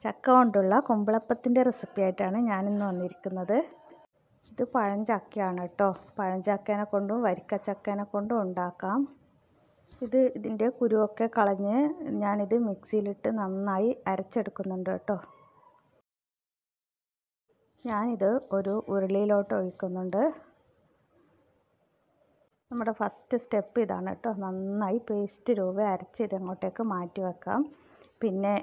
ചക്ക കൊണ്ടുള്ള കുമ്പളപ്പത്തിന്റെ റെസിപ്പി ആയിട്ടാണ് ഞാനിന്ന് വന്നിരിക്കുന്നത്. ഇത് പഴഞ്ചക്കയാണ് കേട്ടോ. പഴഞ്ചക്കേനെ കൊണ്ടും വരിക്കച്ചക്കേനെ കൊണ്ടും ഉണ്ടാക്കാം. ഇത് ഇതിന്റെ കുരുവൊക്കെ കളഞ്ഞ് ഞാനിത് മിക്സിയിലിട്ട് നന്നായി അരച്ചെടുക്കുന്നുണ്ട് കേട്ടോ. ഞാനിത് ഒരു ഉരുളിയിലോട്ട് ഒഴിക്കുന്നുണ്ട്. നമ്മുടെ ഫസ്റ്റ് സ്റ്റെപ്പ് ഇതാണ് കേട്ടോ. നന്നായി പേസ്റ്റ് രൂപ അരച്ച് ഇതങ്ങോട്ടേക്ക് മാറ്റി വെക്കാം. പിന്നെ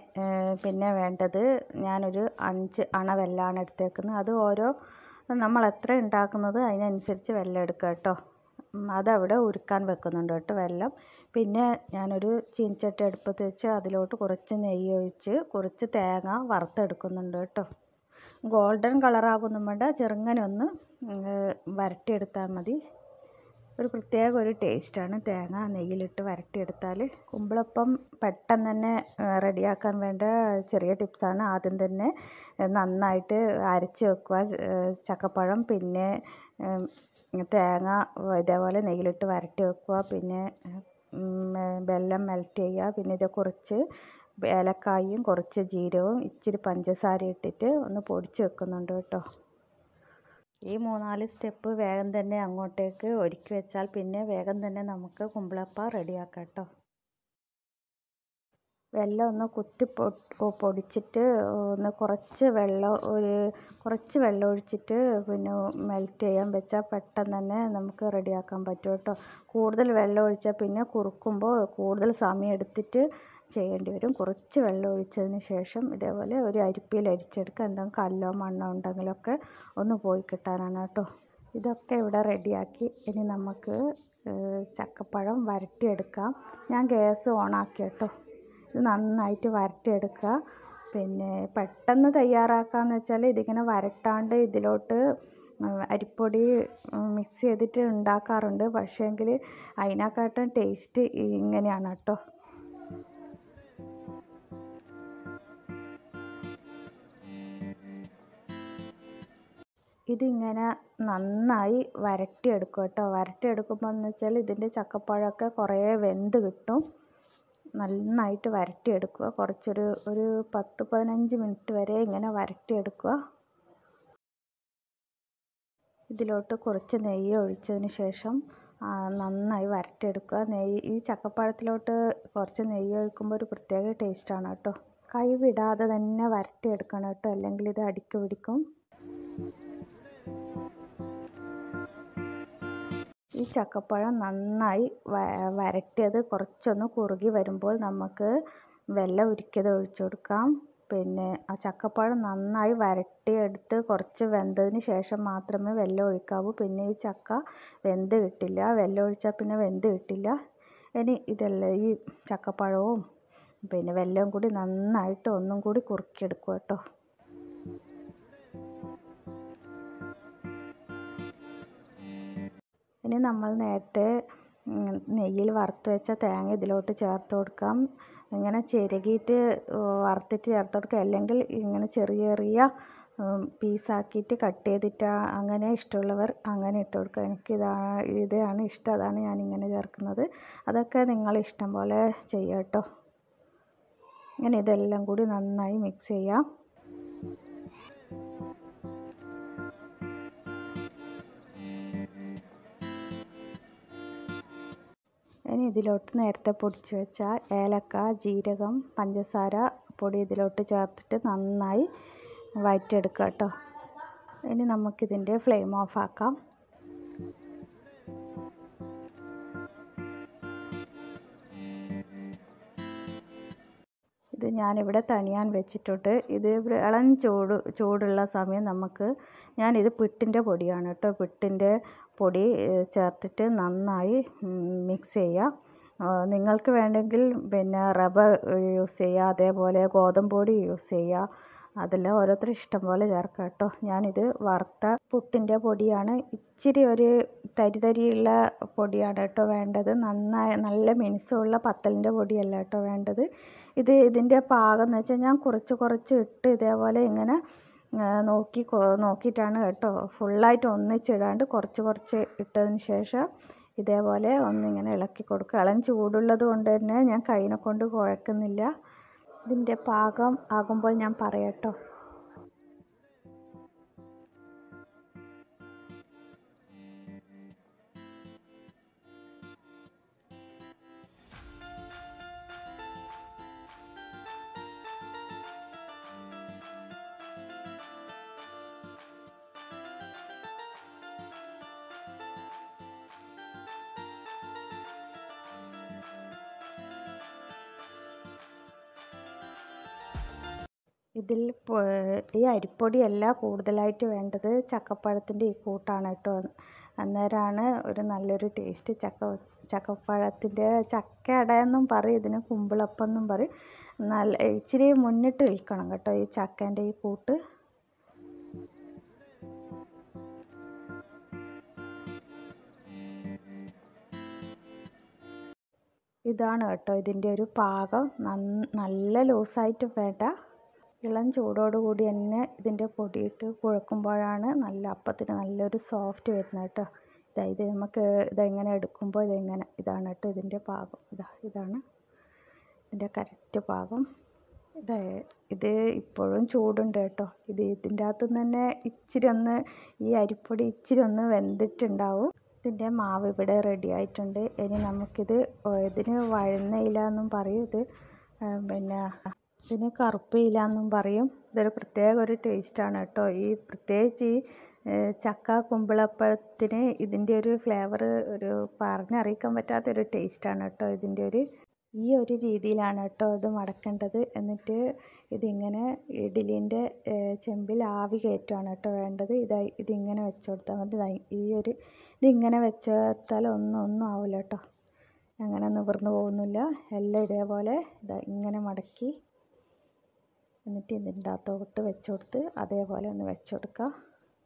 പിന്നെ വേണ്ടത് ഞാനൊരു അഞ്ച് അണ വെല്ലാണ് എടുത്തേക്കുന്നത്. അത് ഓരോ നമ്മൾ എത്ര ഉണ്ടാക്കുന്നത് അതിനനുസരിച്ച് വെല്ലം എടുക്കുക കേട്ടോ. അതവിടെ ഉരുക്കാൻ വെക്കുന്നുണ്ട് കേട്ടോ വെല്ലം. പിന്നെ ഞാനൊരു ചീനച്ചട്ടി അടുപ്പത്ത് വെച്ച് അതിലോട്ട് കുറച്ച് നെയ്യ് ഒഴിച്ച് കുറച്ച് തേങ്ങ വറുത്തെടുക്കുന്നുണ്ട് കേട്ടോ. ഗോൾഡൻ കളറാകുന്നും വേണ്ട ചെറുങ്ങനെ ഒന്ന് വരട്ടിയെടുത്താൽ മതി. ഒരു പ്രത്യേക ഒരു ടേസ്റ്റാണ്. തേങ്ങ നെയ്യിലിട്ട് വരട്ടിയെടുത്താൽ കുമ്പിളപ്പം പെട്ടെന്ന് തന്നെ റെഡിയാക്കാൻ വേണ്ട ചെറിയ ടിപ്സാണ്. ആദ്യം തന്നെ നന്നായിട്ട് അരച്ച് വെക്കുക ചക്കപ്പഴം പിന്നെ തേങ്ങ ഇതേപോലെ നെയ്യിലിട്ട് വരട്ടി വെക്കുക പിന്നെ വെല്ലം മെൽറ്റ് ചെയ്യുക പിന്നെ ഇത് കുറച്ച് ഏലക്കായും കുറച്ച് ജീരകവും ഇച്ചിരി പഞ്ചസാര ഇട്ടിട്ട് ഒന്ന് പൊടിച്ച് വെക്കുന്നുണ്ട് കേട്ടോ. ഈ മൂന്നാൽ സ്റ്റെപ്പ് വേഗം തന്നെ അങ്ങോട്ടേക്ക് ഒരുക്കി വെച്ചാൽ പിന്നെ വേഗം തന്നെ നമുക്ക് കുമ്പിളപ്പം റെഡിയാക്കാം കേട്ടോ. വെള്ളം ഒന്ന് കുത്തി പൊടിച്ചിട്ട് ഒന്ന് കുറച്ച് വെള്ളം ഒരു കുറച്ച് വെള്ളം ഒഴിച്ചിട്ട് പിന്നെ മെൽറ്റ് ചെയ്യാൻ വെച്ചാൽ പെട്ടെന്ന് തന്നെ നമുക്ക് റെഡിയാക്കാൻ പറ്റും കേട്ടോ. കൂടുതൽ വെള്ളം ഒഴിച്ചാൽ പിന്നെ കുറുക്കുമ്പോൾ കൂടുതൽ സമയം എടുത്തിട്ട് ചെയ്യേണ്ടി വരും. കുറച്ച് വെള്ളം ഒഴിച്ചതിന് ശേഷം ഇതേപോലെ ഒരു അരിപ്പയിൽ അരിച്ചെടുക്കുക. എന്തെങ്കിലും കല്ലോ മണ്ണോ ഉണ്ടെങ്കിലൊക്കെ ഒന്ന് പോയി കിട്ടാനാണ് കേട്ടോ. ഇതൊക്കെ ഇവിടെ റെഡിയാക്കി ഇനി നമുക്ക് ചക്കപ്പഴം വരട്ടിയെടുക്കാം. ഞാൻ ഗ്യാസ് ഓണാക്കി കേട്ടോ. നന്നായിട്ട് വരട്ടിയെടുക്കുക. പിന്നെ പെട്ടെന്ന് തയ്യാറാക്കാമെന്ന് വെച്ചാൽ ഇതിങ്ങനെ വരട്ടാണ്ട് ഇതിലോട്ട് അരിപ്പൊടി മിക്സ് ചെയ്തിട്ട് ഉണ്ടാക്കാറുണ്ട്. പക്ഷേങ്കിൽ അതിനെക്കാട്ടും ടേസ്റ്റ് ഇങ്ങനെയാണ് കേട്ടോ ഇതിങ്ങനെ നന്നായി വരട്ടിയെടുക്കും കേട്ടോ വരട്ടിയെടുക്കുമ്പോൾ എന്ന് വെച്ചാൽ ഇതിന്റെ ചക്കപ്പഴമൊക്കെ കുറേ വെന്ത് കിട്ടും. നന്നായിട്ട് വരട്ടിയെടുക്കുക. കുറച്ചൊരു ഒരു പത്ത് പതിനഞ്ച് മിനിറ്റ് വരെ ഇങ്ങനെ വരട്ടിയെടുക്കുക. ഇതിലോട്ട് കുറച്ച് നെയ്യ് ഒഴിച്ചതിന് ശേഷം നന്നായി വരട്ടിയെടുക്കുക. നെയ്യ് ഈ ചക്കപ്പഴത്തിലോട്ട് കുറച്ച് നെയ്യ് ഒഴിക്കുമ്പോൾ ഒരു പ്രത്യേക ടേസ്റ്റാണ് കേട്ടോ. കൈ വിടാതെ തന്നെ വരട്ടിയെടുക്കണം കേട്ടോ. അല്ലെങ്കിൽ ഇത് അടിക്ക് പിടിക്കും. ഈ ചക്കപ്പഴം നന്നായി വരട്ടിയത് കുറച്ചൊന്ന് കുറുകി വരുമ്പോൾ നമുക്ക് വെല്ലം ഉരുക്കിയത് ഒഴിച്ചു കൊടുക്കാം. പിന്നെ ആ ചക്കപ്പഴം നന്നായി വരട്ടിയെടുത്ത് കുറച്ച് വെന്തതിന് ശേഷം മാത്രമേ വെള്ളം ഒഴിക്കാവൂ. പിന്നെ ഈ ചക്ക വെന്ത് കിട്ടില്ല. വെല്ലം ഒഴിച്ചാൽ പിന്നെ വെന്ത് കിട്ടില്ല. ഇനി ഇതെല്ലാം ഈ ചക്കപ്പഴവും പിന്നെ വെല്ലവും കൂടി നന്നായിട്ട് ഒന്നും കൂടി കുറുക്കിയെടുക്കുക കേട്ടോ. ഇനി നമ്മൾ നേരത്തെ നെയ്യിൽ വറുത്ത് വെച്ച തേങ്ങ ഇതിലോട്ട് ചേർത്ത് കൊടുക്കാം. ഇങ്ങനെ ചിരകിയിട്ട് വറുത്തിട്ട് ചേർത്ത് കൊടുക്കുക. അല്ലെങ്കിൽ ഇങ്ങനെ ചെറിയ ചെറിയ പീസാക്കിയിട്ട് കട്ട് ചെയ്തിട്ട് അങ്ങനെ ഇഷ്ടമുള്ളവർ അങ്ങനെ ഇട്ട് കൊടുക്കുക. എനിക്ക് ഇതാ ഇതാണ് ഇഷ്ടം. അതാണ് ഞാൻ ഇങ്ങനെ ചേർക്കുന്നത്. അതൊക്കെ നിങ്ങൾ ഇഷ്ടം പോലെ ചെയ്യാം കേട്ടോ. ഇങ്ങനെ ഇതെല്ലാം കൂടി നന്നായി മിക്സ് ചെയ്യാം. ഇനി ഇതിലോട്ട് നേരത്തെ പൊടിച്ച് വെച്ച ഏലക്ക ജീരകം പഞ്ചസാര പൊടി ഇതിലോട്ട് ചേർത്തിട്ട് നന്നായി വഴറ്റിയെടുക്കുക കേട്ടോ. ഇനി നമുക്കിതിന്റെ ഫ്ലെയിം ഓഫ് ഇത് ഞാനിവിടെ തണിയാൻ വെച്ചിട്ടുണ്ട്. ഇത് ഇളം ചൂട് ചൂടുള്ള സമയം നമുക്ക് ഞാനിത് പിട്ടിന്റെ പൊടിയാണ് കേട്ടോ. പിട്ടിന്റെ പൊടി ചേർത്തിട്ട് നന്നായി മിക്സ് ചെയ്യുക നിങ്ങൾക്ക് വേണമെങ്കിൽ പിന്നെ റവ യൂസ് ചെയ്യുക അതേപോലെ ഗോതമ്പ് പൊടി യൂസ് ചെയ്യുക അതെല്ലാം ഓരോരുത്തർ ഇഷ്ടം പോലെ ചേർക്കാം കേട്ടോ. ഞാനിത് വറുത്ത പുട്ടിന്റെ പൊടിയാണ്. ഇച്ചിരി ഒരു തരി തരിയുള്ള പൊടിയാണ് കേട്ടോ വേണ്ടത്. നന്നായി നല്ല മിനുസമുള്ള പത്തലിന്റെ പൊടിയല്ല കേട്ടോ വേണ്ടത്. ഇത് ഇതിന്റെ പാകം എന്ന് വെച്ചാൽ ഞാൻ കുറച്ച് കുറച്ച് ഇട്ട് ഇതേപോലെ ഇങ്ങനെ നോക്കി നോക്കിയിട്ടാണ് കേട്ടോ. ഫുള്ളായിട്ട് ഒന്നിച്ചിടാണ്ട് കുറച്ച് കുറച്ച് ഇട്ടതിന് ശേഷം ഇതേപോലെ ഒന്നിങ്ങനെ ഇളക്കി കൊടുക്കുക. ഇളം ചൂടുള്ളത് കൊണ്ട് തന്നെ ഞാൻ കൈനെ കൊണ്ട് കുഴക്കുന്നില്ല. ഇതിന്റെ പാകം ആകുമ്പോൾ ഞാൻ പറയാട്ടോ. ഇതിൽ ഈ അരിപ്പൊടിയല്ല കൂടുതലായിട്ട് വേണ്ടത് ചക്കപ്പഴത്തിന്റെ ഈ കൂട്ടാണ് കേട്ടോ. അന്നേരമാണ് ഒരു നല്ലൊരു ടേസ്റ്റ് ചക്ക ചക്കപ്പഴത്തിന്റെ ചക്കയടയെന്നും പറയും ഇതിന് കുമ്പിളപ്പം എന്നും പറയും. നല്ല ഇച്ചിരി മുന്നിട്ട് നിൽക്കണം കേട്ടോ ഈ ചക്കേന്റെ ഈ കൂട്ട്. ഇതാണ് കേട്ടോ ഇതിന്റെ ഒരു പാകം. നല്ല ലൂസായിട്ട് വേണ്ട ഇളം ചൂടോടുകൂടി തന്നെ ഇതിന്റെ പൊടിയിട്ട് കുഴക്കുമ്പോഴാണ് നല്ല അപ്പത്തിന് നല്ലൊരു സോഫ്റ്റ് വരുന്നത് കേട്ടോ. ഇതാ ഇത് നമുക്ക് ഇതെങ്ങനെ എടുക്കുമ്പോൾ ഇതെങ്ങനെ ഇതാണ് കേട്ടോ ഇതിന്റെ പാകം. ഇതാ ഇതാണ് ഇതിന്റെ കറക്റ്റ് പാകം. ഇത് ഇത് ഇപ്പോഴും ചൂടുണ്ട് കേട്ടോ. ഇത് ഇതിന്റെ അകത്തുനിന്ന് തന്നെ ഇച്ചിരി ഒന്ന് ഈ അരിപ്പൊടി ഇച്ചിരി ഒന്ന് വെന്തിട്ടുണ്ടാവും. ഇതിന്റെ മാവ് ഇവിടെ റെഡി ആയിട്ടുണ്ട്. ഇനി നമുക്കിത് ഇതിന് വഴുന്നയില എന്നും പറയും ഇത്. പിന്നെ ഇതിന് കറുപ്പില്ല എന്നും പറയും. ഇതൊരു പ്രത്യേക ഒരു ടേസ്റ്റാണ് കേട്ടോ. ഈ പ്രത്യേകിച്ച് ഈ ചക്ക കുമ്പിളപ്പഴത്തിന് ഇതിന്റെ ഒരു ഫ്ലേവർ ഒരു പറഞ്ഞറിയിക്കാൻ പറ്റാത്തൊരു ടേസ്റ്റാണ് കേട്ടോ ഇതിന്റെ ഒരു ഈ ഒരു രീതിയിലാണ് കേട്ടോ ഇത് മടക്കേണ്ടത്. എന്നിട്ട് ഇതിങ്ങനെ ഇഡ്ഡലീന്റെ ചെമ്പിൽ ആവി കയറ്റുകയാണ് കേട്ടോ വേണ്ടത്. ഇതായി ഇതിങ്ങനെ വെച്ച് കൊടുത്താൽ മതി. ഈ ഒരു ഇതിങ്ങനെ വെച്ച് കൊടുത്താൽ ഒന്നും ഒന്നും ആവില്ല കേട്ടോ. അങ്ങനെ നിവർന്നു പോകുന്നില്ല. എല്ലാം ഇതേപോലെ ഇതാ ഇങ്ങനെ മടക്കി എന്നിട്ട് ഇതിന്റെ അകത്തോട്ട് വെച്ച് കൊടുത്ത് അതേപോലെ ഒന്ന് വെച്ച് കൊടുക്കുക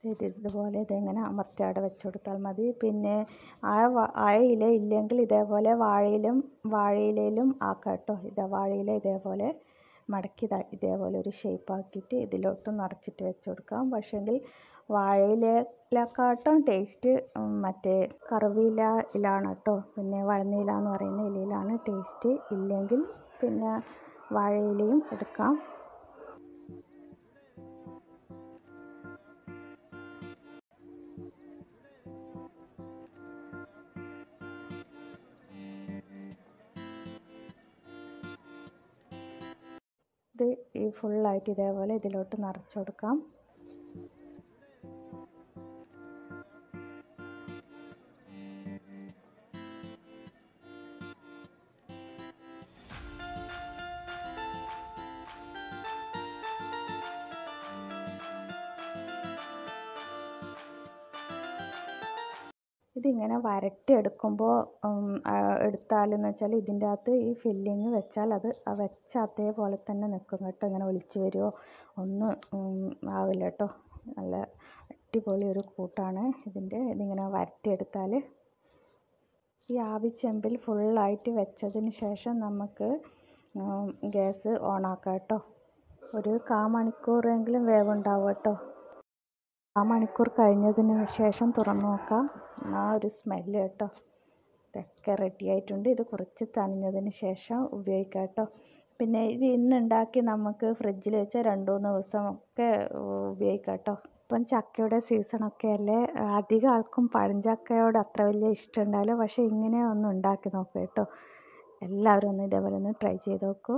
ഇത് ഇതുപോലെ ഇതിങ്ങനെ അമർത്തി അവിടെ വെച്ച് കൊടുത്താൽ മതി. പിന്നെ ആ ഇല ഇല്ലെങ്കിൽ ഇതേപോലെ വാഴയിലും വാഴയിലയിലും ആക്കാം കേട്ടോ ഇതാ വാഴയില ഇതേപോലെ മടക്കി ഇതേപോലെ ഒരു ഷേപ്പ് ആക്കിയിട്ട് ഇതിലോട്ട് നിറച്ചിട്ട് വെച്ച് കൊടുക്കാം പക്ഷേങ്കിൽ വാഴയിലക്കാട്ടും ടേസ്റ്റ് മറ്റേ കറുവില ഇലാണ് കേട്ടോ പിന്നെ വഴന്നില എന്ന് പറയുന്ന ഇലയിലാണ് ടേസ്റ്റ് ഇല്ലെങ്കിൽ പിന്നെ വാഴയിലയും എടുക്കാം. ഈ ഫുള്ളായിട്ട് ഇതേപോലെ ഇതിലോട്ട് നിറച്ച് കൊടുക്കാം. ഇതിങ്ങനെ വരട്ടിയെടുക്കുമ്പോൾ എടുത്താലെന്ന് വെച്ചാൽ ഇതിന്റെ അകത്ത് ഈ ഫില്ലിങ് വെച്ചാൽ അത് വെച്ച അതേപോലെ തന്നെ നിൽക്കും കേട്ടോ. ഇങ്ങനെ ഒലിച്ച് വരുമോ ഒന്നും ആവില്ല കേട്ടോ. നല്ല അടിപൊളി ഒരു കൂട്ടാണ് ഇതിന്റെ. ഇതിങ്ങനെ വരട്ടിയെടുത്താൽ ഈ ആവിച്ചെമ്പിൽ ഫുള്ളായിട്ട് വെച്ചതിന് ശേഷം നമുക്ക് ഗ്യാസ് ഓണാക്കാം കേട്ടോ. ഒരു കാ മണിക്കൂറെങ്കിലും വേവുണ്ടാവും കേട്ടോ. ആ മണിക്കൂർ കഴിഞ്ഞതിന് ശേഷം തുറന്നു നോക്കാം. ആ ഒരു സ്മെല്ല് കേട്ടോ. ഇതൊക്കെ റെഡി ആയിട്ടുണ്ട്. ഇത് കുറച്ച് തണിഞ്ഞതിന് ശേഷം ഉപയോഗിക്കാം കേട്ടോ. പിന്നെ ഇത് ഇന്നുണ്ടാക്കി നമുക്ക് ഫ്രിഡ്ജിൽ വെച്ച് രണ്ട് മൂന്ന് ദിവസം ഒക്കെ ഉപയോഗിക്കാം കേട്ടോ. ഇപ്പം ചക്കയുടെ സീസണൊക്കെ അല്ലേ? അധികം ആൾക്കും പഴഞ്ചക്കയോട് അത്ര വലിയ ഇഷ്ടം ഉണ്ടാവില്ല. പക്ഷേ ഇങ്ങനെ ഒന്ന് ഉണ്ടാക്കി നോക്കുക കേട്ടോ. എല്ലാവരും ഒന്ന് ഇതേപോലെ ഒന്ന് ട്രൈ ചെയ്ത് നോക്കൂ.